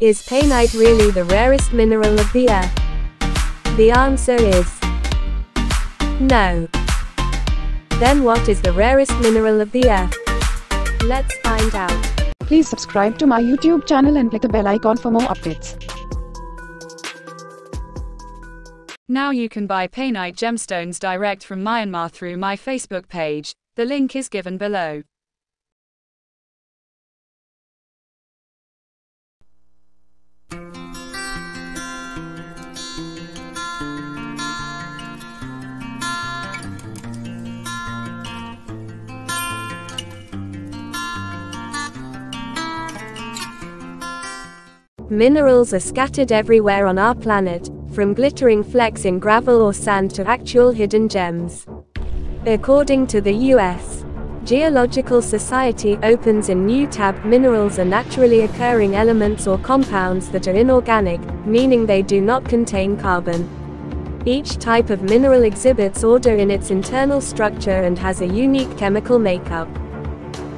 Is painite really the rarest mineral of the earth? The answer is no. Then what is the rarest mineral of the earth? Let's find out. Please subscribe to my YouTube channel and click the bell icon for more updates. Now you can buy painite gemstones direct from Myanmar through my Facebook page. The link is given below. Minerals are scattered everywhere on our planet, from glittering flecks in gravel or sand to actual hidden gems. According to the U.S. Geological Society opens in new tab minerals are naturally occurring elements or compounds that are inorganic, meaning they do not contain carbon. Each type of mineral exhibits order in its internal structure and has a unique chemical makeup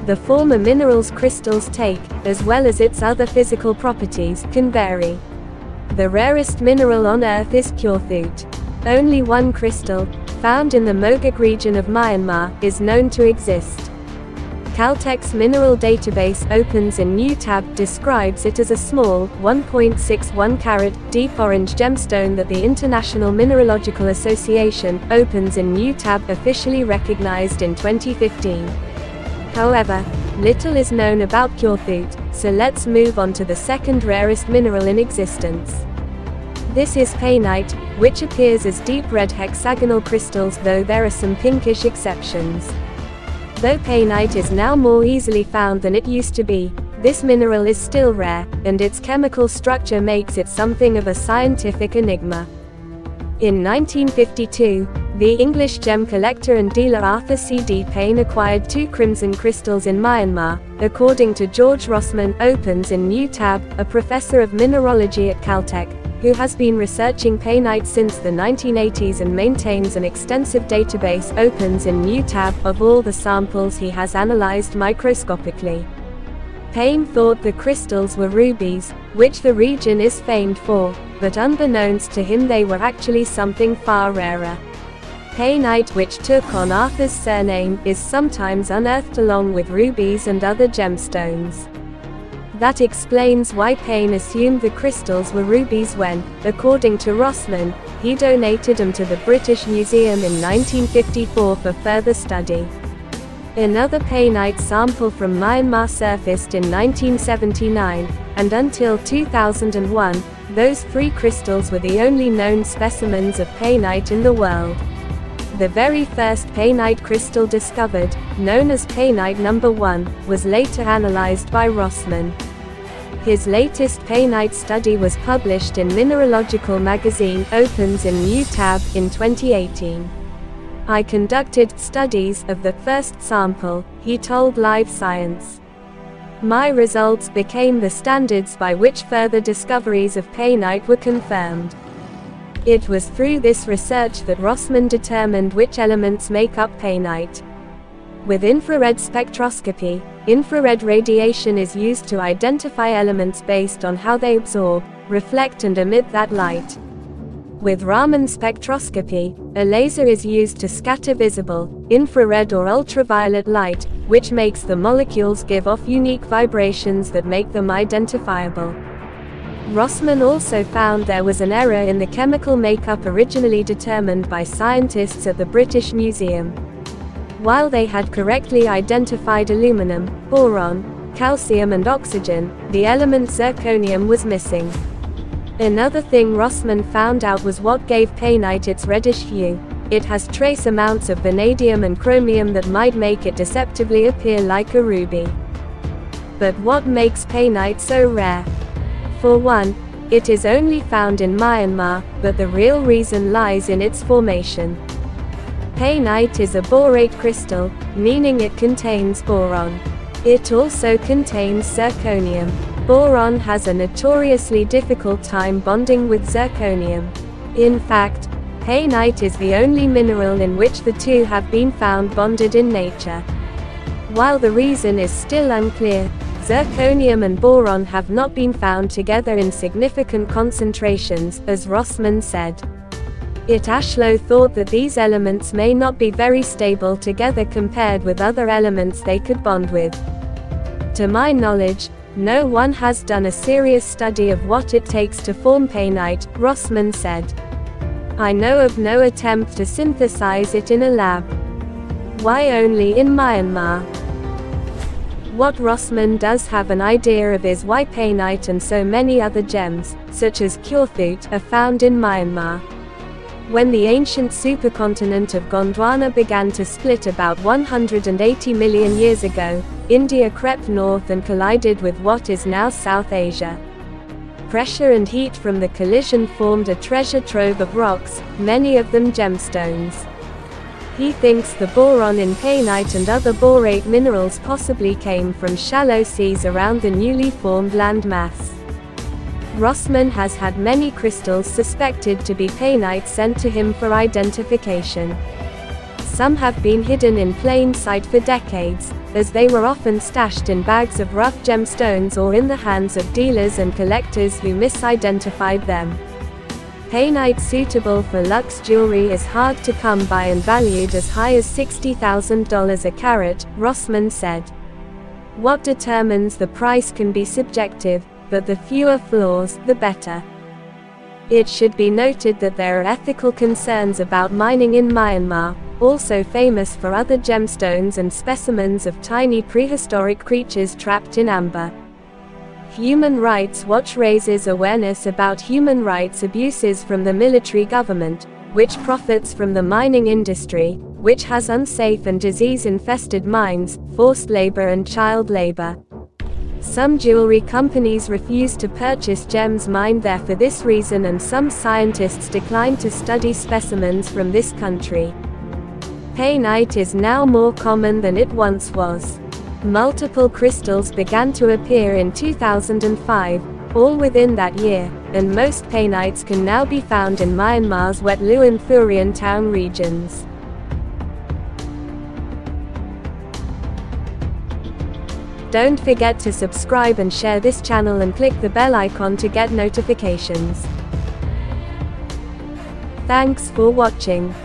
the form a mineral's crystals take, as well as its other physical properties, can vary. The rarest mineral on Earth is kyawthuite. Only one crystal, found in the Mogok region of Myanmar, is known to exist. Caltech's mineral database opens in new tab describes it as a small, 1.61 carat, deep orange gemstone that the International Mineralogical Association opens in new tab officially recognized in 2015. However, little is known about kyawthuite, so let's move on to the second rarest mineral in existence. This is painite, which appears as deep red hexagonal crystals though there are some pinkish exceptions. Though painite is now more easily found than it used to be, this mineral is still rare, and its chemical structure makes it something of a scientific enigma. In 1952, the English gem collector and dealer Arthur C. D. Pain acquired two crimson crystals in Myanmar, according to George Rossman, opens in New Tab, a professor of mineralogy at Caltech, who has been researching painite since the 1980s and maintains an extensive database opens in New Tab of all the samples he has analyzed microscopically. Pain thought the crystals were rubies, which the region is famed for, but unbeknownst to him they were actually something far rarer. Painite which took on Arthur's surname, is sometimes unearthed along with rubies and other gemstones. That explains why Pain assumed the crystals were rubies when, according to Rossman, he donated them to the British Museum in 1954 for further study. Another painite sample from Myanmar surfaced in 1979, and until 2001, those three crystals were the only known specimens of painite in the world. The very first painite crystal discovered, known as painite number 1, was later analyzed by Rossman. His latest painite study was published in Mineralogical magazine Opens in New Tab in 2018. I conducted studies of the first sample, he told Live Science. My results became the standards by which further discoveries of painite were confirmed. It was through this research that Rossman determined which elements make up painite. With infrared spectroscopy, infrared radiation is used to identify elements based on how they absorb, reflect and emit that light. With Raman spectroscopy, a laser is used to scatter visible, infrared or ultraviolet light, which makes the molecules give off unique vibrations that make them identifiable. Rossman also found there was an error in the chemical makeup originally determined by scientists at the British Museum. While they had correctly identified aluminum, boron, calcium and oxygen, the element zirconium was missing. Another thing Rossman found out was what gave painite its reddish hue. It has trace amounts of vanadium and chromium that might make it deceptively appear like a ruby. But what makes painite so rare? For one, it is only found in Myanmar, but the real reason lies in its formation. Painite is a borate crystal, meaning it contains boron. It also contains zirconium. Boron has a notoriously difficult time bonding with zirconium. In fact, painite is the only mineral in which the two have been found bonded in nature. While the reason is still unclear, Zirconium and boron have not been found together in significant concentrations, as Rossman said. It Ashlow thought that these elements may not be very stable together compared with other elements they could bond with. To my knowledge, no one has done a serious study of what it takes to form painite, Rossman said. I know of no attempt to synthesize it in a lab. Why only in Myanmar? What Rossman does have an idea of is why painite and so many other gems, such as Kyawthuite, are found in Myanmar. When the ancient supercontinent of Gondwana began to split about 180 million years ago, India crept north and collided with what is now South Asia. Pressure and heat from the collision formed a treasure trove of rocks, many of them gemstones. He thinks the boron in painite and other borate minerals possibly came from shallow seas around the newly formed landmass. Rossman has had many crystals suspected to be painite sent to him for identification. Some have been hidden in plain sight for decades, as they were often stashed in bags of rough gemstones or in the hands of dealers and collectors who misidentified them. Painite suitable for luxe jewelry is hard to come by and valued as high as $60,000 a carat, Rossman said. What determines the price can be subjective, but the fewer flaws, the better. It should be noted that there are ethical concerns about mining in Myanmar, also famous for other gemstones and specimens of tiny prehistoric creatures trapped in amber. Human Rights Watch raises awareness about human rights abuses from the military government, which profits from the mining industry, which has unsafe and disease-infested mines, forced labor and child labor. Some jewelry companies refuse to purchase gems mined there for this reason and some scientists decline to study specimens from this country. Painite is now more common than it once was. Multiple crystals began to appear in 2005, all within that year, and most painites can now be found in Myanmar's Wet Luan Thurian town regions. Don't forget to subscribe and share this channel and click the bell icon to get notifications. Thanks for watching.